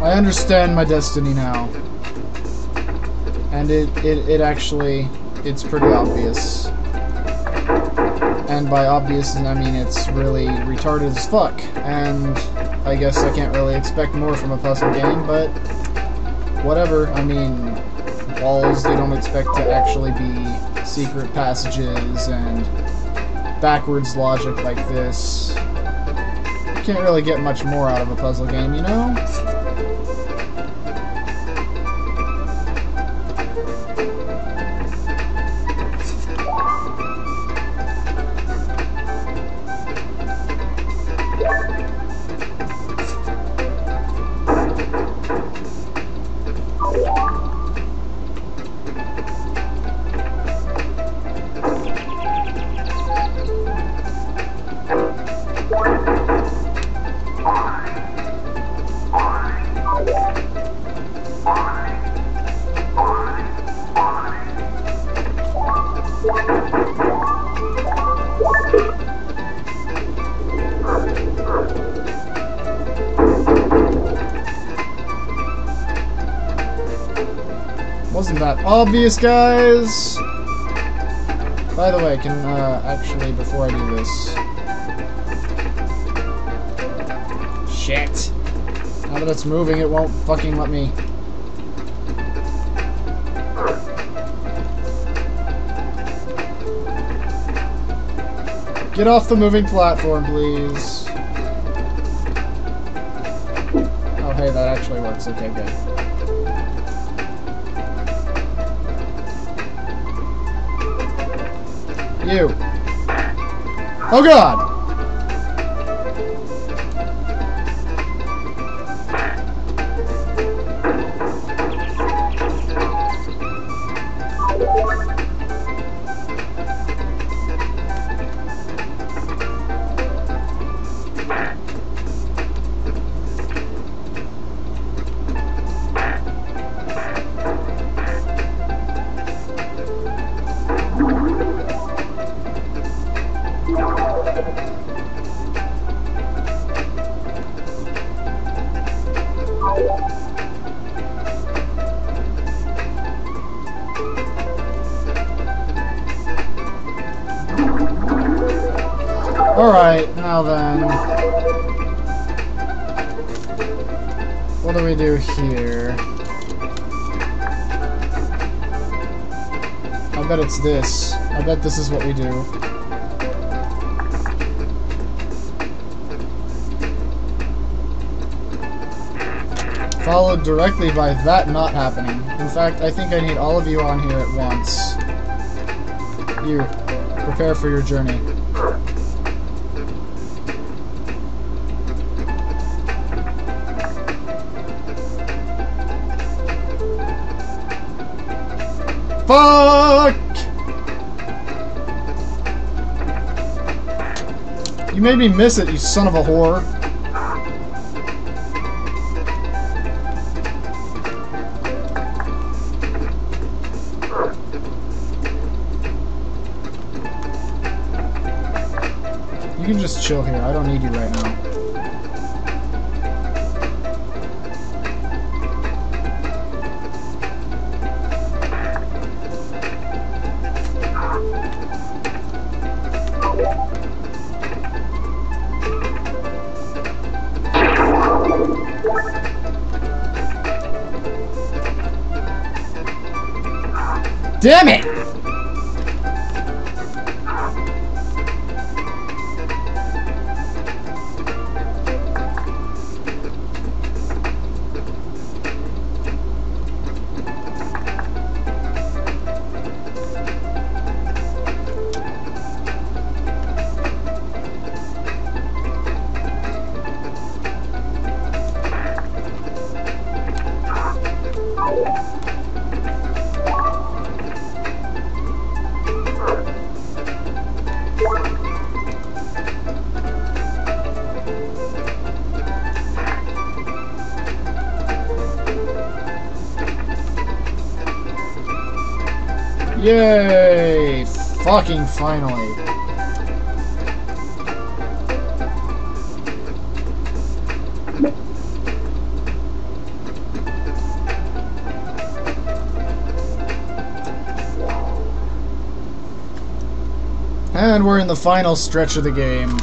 I understand my destiny now. And it, it, it actually, it's pretty obvious. And by obvious, I mean it's really retarded as fuck. And I guess I can't really expect more from a puzzle game, but whatever. I mean, walls, they don't expect to actually be secret passages and backwards logic like this. You can't really get much more out of a puzzle game, you know? Wasn't that obvious, guys? By the way, can, uh, actually, before I do this... Shit! Now that it's moving, it won't fucking let me... Get off the moving platform, please. Oh, hey, that actually works. Okay, good. You. Oh god! Alright, now then. What do we do here? I bet it's this. I bet this is what we do. Followed directly by that not happening. In fact, I think I need all of you on here at once. You, prepare for your journey. Fuck! You made me miss it, you son of a whore. You can just chill here. I don't need you right now. Damn it! Yay! Fucking finally. And we're in the final stretch of the game.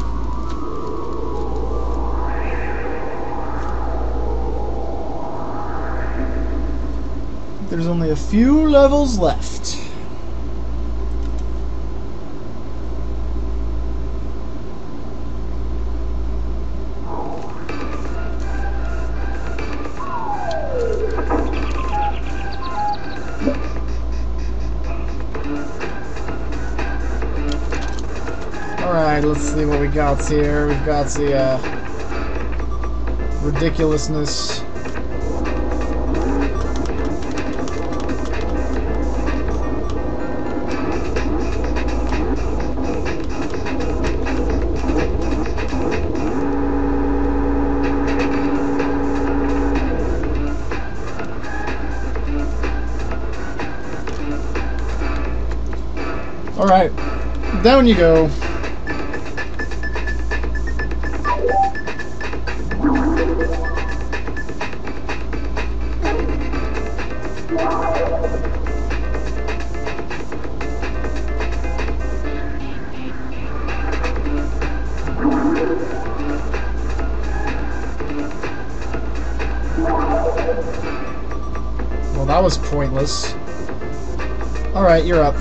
There's only a few levels left. Let's see what we got here. We've got the uh, ridiculousness. Alright, down you go. That was pointless. Alright, you're up.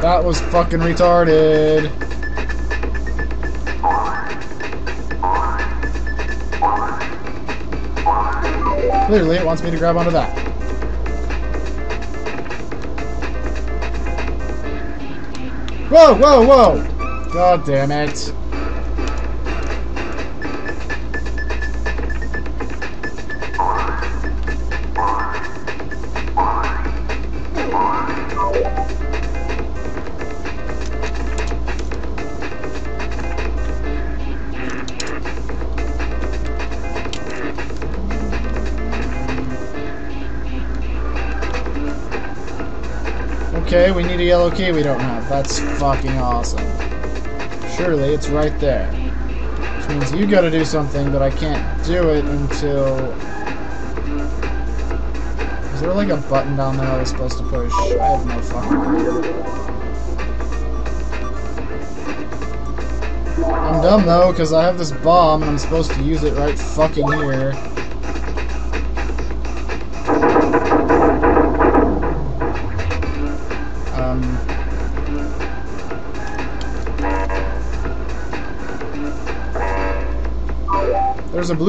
That was fucking retarded. Clearly, it wants me to grab onto that. Whoa, whoa, whoa! God damn it. Okay, we need a yellow key we don't have. That's fucking awesome. Surely it's right there. Which means you gotta do something, but I can't do it until... Is there like a button down there I was supposed to push? I have no fucking clue. I'm dumb though, because I have this bomb and I'm supposed to use it right fucking here. There's a.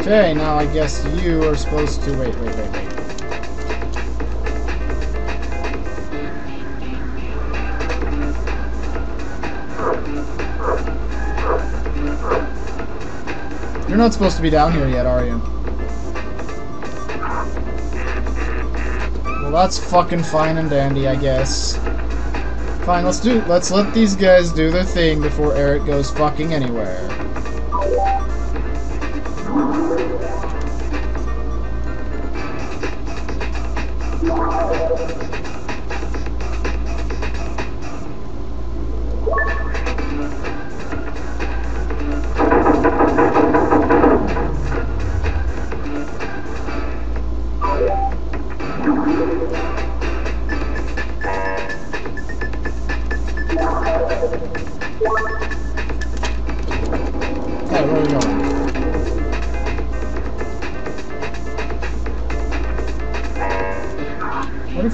Okay, now I guess you are supposed to wait, wait, wait, wait. You're not supposed to be down here yet, are you? Well, that's fucking fine and dandy, I guess. Fine, let's do. Let's let these guys do their thing before Eric goes fucking anywhere.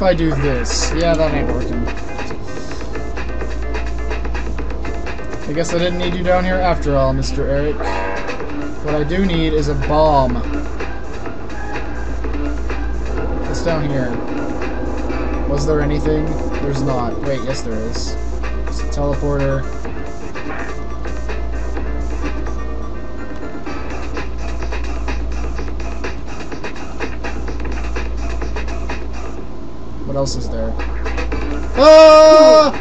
If I do this? Yeah, that ain't working. I guess I didn't need you down here after all, Mr. Eric. What I do need is a bomb. What's down here? Was there anything? There's not. Wait, yes there is. It's a teleporter. What else is there? Ah!